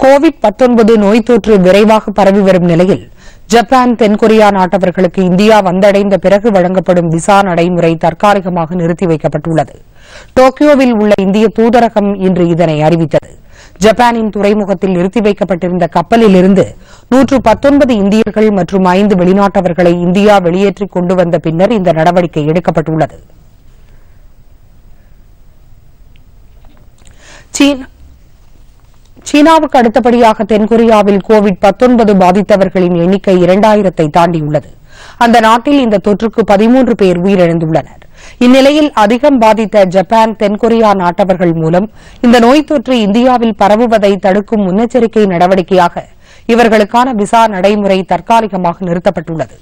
Covid நோய் தொற்று விரைவாக பரவி வரும் நிலையில் ஜப்பான் தென்கொரியா நாட்டவர்களுக்கு இந்தியா வந்தடைந்த பிறகு வழங்கப்படும் விசா நடைமுறை தற்காலிகமாக நிறுத்தி வைக்கப்பட்டுள்ளது. டோக்கியோவில் உள்ள இந்திய தூதரகம் இன்று இதனை அறிவித்தது. ஜப்பானின் துறைமுகத்தில் நிறுத்தி வைக்கப்பட்டிருந்த கப்பலில் இருந்து நூற்று பத்தொன்பது இந்தியர்கள் மற்றும் ஐந்து வெளிநாட்டவர்களை இந்தியா வெளியேற்றிக் கொண்டு வந்த பின்னர் இந்த நடவடிக்கை எடுக்கப்பட்டுள்ளது. சீனாவுக்கு அடுத்தபடியாக தென்கொரியாவில் கோவிட் பாதித்தவர்களின் எண்ணிக்கை இரண்டாயிரத்தை தாண்டியுள்ளது. அந்த நாட்டில் இந்த தொற்றுக்கு பதிமூன்று பேர் உயிரிழந்துள்ளனர். இந்நிலையில் அதிகம் பாதித்த ஜப்பான் தென்கொரியா நாட்டவர்கள் மூலம் இந்த நோய் தொற்று இந்தியாவில் பரவுவதை தடுக்கும் முன்னெச்சரிக்கை நடவடிக்கையாக இவர்களுக்கான விசா நடைமுறை தற்காலிகமாக நிறுத்தப்பட்டுள்ளது.